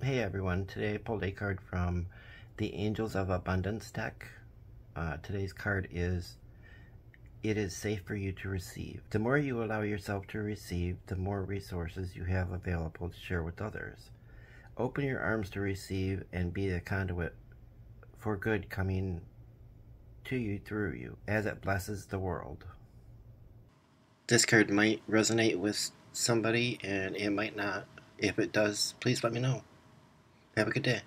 Hey everyone, today I pulled a card from the Angels of Abundance deck. Uh, today's card is It is safe for you to receive. The more you allow yourself to receive, the more resources you have available to share with others. Open your arms to receive and be the conduit for good coming to you through you as it blesses the world. This card might resonate with somebody and it might not. If it does, please let me know. Have a good day.